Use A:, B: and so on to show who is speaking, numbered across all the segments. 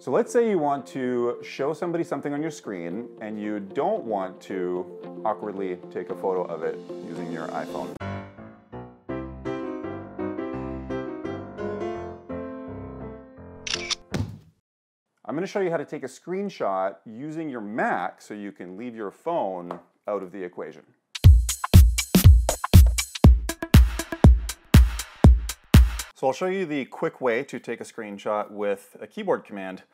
A: So let's say you want to show somebody something on your screen and you don't want to awkwardly take a photo of it using your iPhone. I'm going to show you how to take a screenshot using your Mac so you can leave your phone out of the equation. So I'll show you the quick way to take a screenshot with a keyboard command,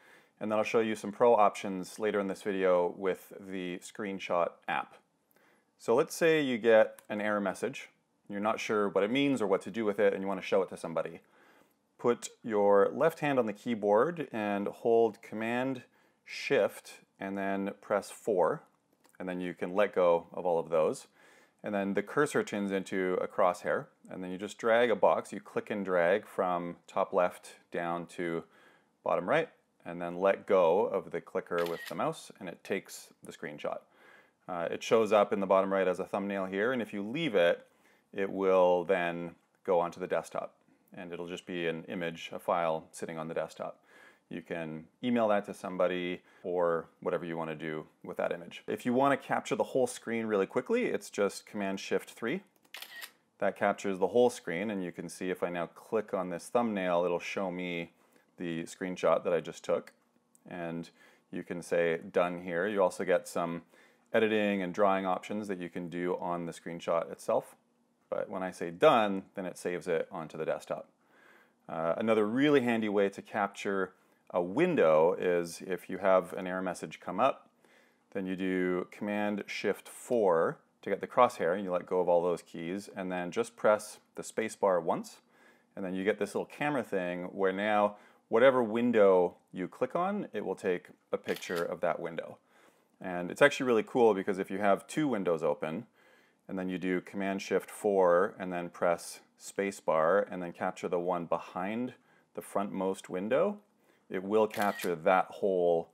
A: and then I'll show you some pro options later in this video with the screenshot app. So let's say you get an error message, you're not sure what it means or what to do with it, and you want to show it to somebody. Put your left hand on the keyboard and hold Command Shift and then press 4, and then you can let go of all of those and then the cursor turns into a crosshair, and then you just drag a box, you click and drag from top left down to bottom right, and then let go of the clicker with the mouse, and it takes the screenshot. Uh, it shows up in the bottom right as a thumbnail here, and if you leave it, it will then go onto the desktop, and it'll just be an image, a file sitting on the desktop. You can email that to somebody or whatever you want to do with that image. If you want to capture the whole screen really quickly, it's just Command Shift 3. That captures the whole screen and you can see if I now click on this thumbnail, it'll show me the screenshot that I just took. And you can say done here. You also get some editing and drawing options that you can do on the screenshot itself. But when I say done, then it saves it onto the desktop. Uh, another really handy way to capture a window is if you have an error message come up, then you do Command Shift 4 to get the crosshair, you let go of all those keys, and then just press the spacebar once, and then you get this little camera thing where now whatever window you click on, it will take a picture of that window. And it's actually really cool because if you have two windows open, and then you do Command Shift 4 and then press spacebar and then capture the one behind the frontmost window, it will capture that whole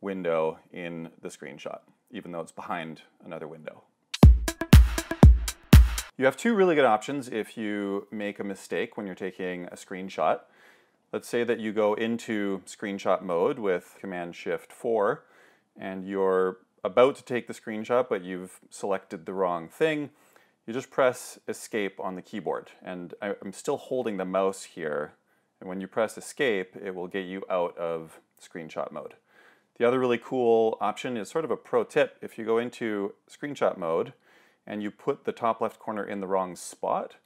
A: window in the screenshot, even though it's behind another window. You have two really good options if you make a mistake when you're taking a screenshot. Let's say that you go into screenshot mode with Command Shift 4 and you're about to take the screenshot but you've selected the wrong thing. You just press escape on the keyboard and I'm still holding the mouse here and when you press escape, it will get you out of screenshot mode. The other really cool option is sort of a pro tip. If you go into screenshot mode and you put the top left corner in the wrong spot,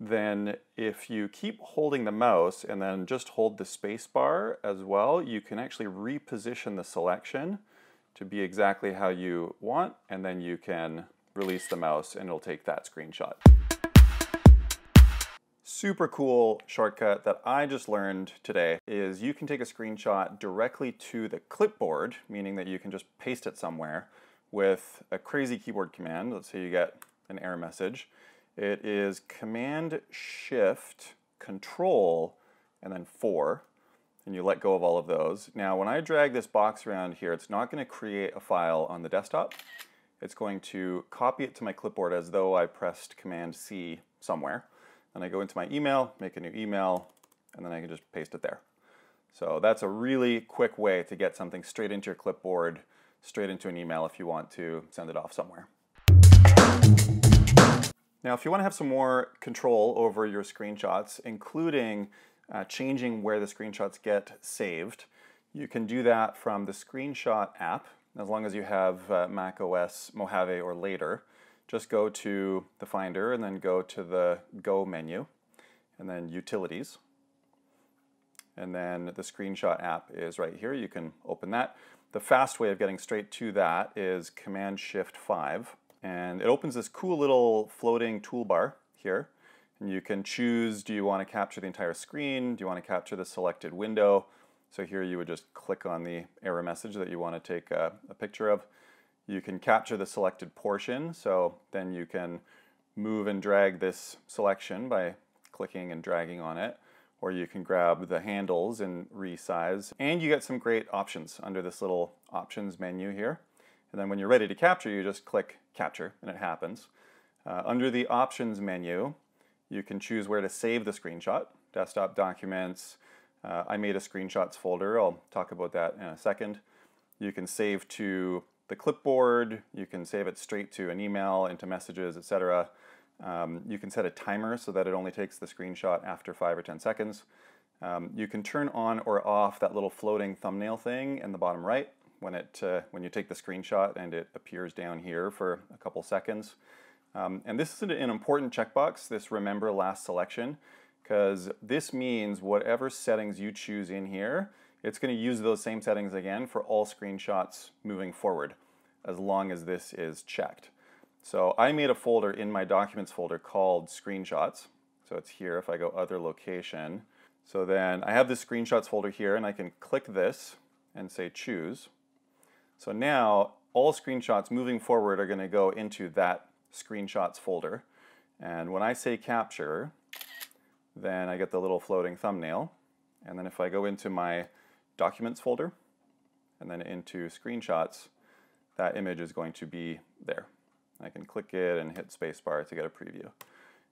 A: then if you keep holding the mouse and then just hold the space bar as well, you can actually reposition the selection to be exactly how you want, and then you can release the mouse and it'll take that screenshot. Super cool shortcut that I just learned today is you can take a screenshot directly to the clipboard, meaning that you can just paste it somewhere with a crazy keyboard command. Let's say you get an error message. It is Command Shift Control and then 4 and you let go of all of those. Now when I drag this box around here, it's not going to create a file on the desktop. It's going to copy it to my clipboard as though I pressed Command C somewhere. Then I go into my email, make a new email, and then I can just paste it there. So that's a really quick way to get something straight into your clipboard, straight into an email if you want to send it off somewhere. Now, if you want to have some more control over your screenshots, including uh, changing where the screenshots get saved, you can do that from the Screenshot app, as long as you have uh, Mac OS Mojave or later just go to the Finder and then go to the Go menu and then Utilities. And then the screenshot app is right here. You can open that. The fast way of getting straight to that is Command Shift 5. And it opens this cool little floating toolbar here. And you can choose, do you want to capture the entire screen? Do you want to capture the selected window? So here you would just click on the error message that you want to take a, a picture of. You can capture the selected portion, so then you can move and drag this selection by clicking and dragging on it, or you can grab the handles and resize. And you get some great options under this little options menu here. And then when you're ready to capture, you just click capture and it happens. Uh, under the options menu, you can choose where to save the screenshot, desktop documents, Uh, I made a screenshots folder. I'll talk about that in a second. You can save to the clipboard. You can save it straight to an email, into messages, etc. Um, you can set a timer so that it only takes the screenshot after five or 10 seconds. Um, you can turn on or off that little floating thumbnail thing in the bottom right when, it, uh, when you take the screenshot and it appears down here for a couple seconds. Um, and this is an important checkbox, this remember last selection, because this means whatever settings you choose in here, it's going to use those same settings again for all screenshots moving forward, as long as this is checked. So I made a folder in my documents folder called screenshots. So it's here if I go other location. So then I have this screenshots folder here and I can click this and say choose. So now all screenshots moving forward are going to go into that screenshots folder. And when I say capture, then I get the little floating thumbnail. And then if I go into my documents folder and then into screenshots, that image is going to be there. I can click it and hit spacebar to get a preview.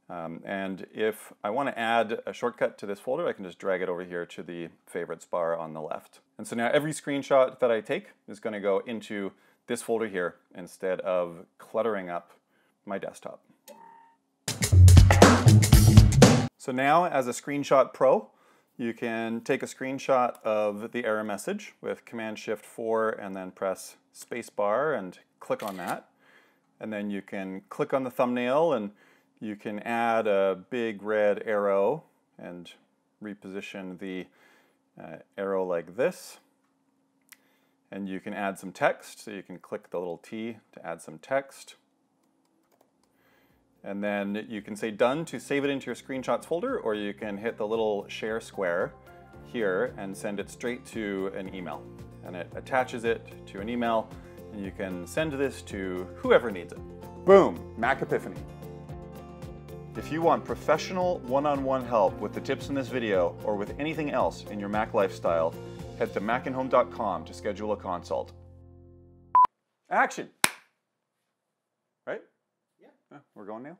A: Um, and if I want to add a shortcut to this folder, I can just drag it over here to the favorites bar on the left. And so now every screenshot that I take is going to go into this folder here instead of cluttering up my desktop. So now as a Screenshot Pro, you can take a screenshot of the error message with Command Shift 4 and then press spacebar and click on that. And then you can click on the thumbnail and you can add a big red arrow and reposition the uh, arrow like this. And you can add some text, so you can click the little T to add some text. And then you can say done to save it into your screenshots folder, or you can hit the little share square here and send it straight to an email. And it attaches it to an email, and you can send this to whoever needs it. Boom, Mac Epiphany. If you want professional one-on-one -on -one help with the tips in this video or with anything else in your Mac lifestyle, head to macinhome.com to schedule a consult. Action! Right?
B: Yeah.
A: We're going now?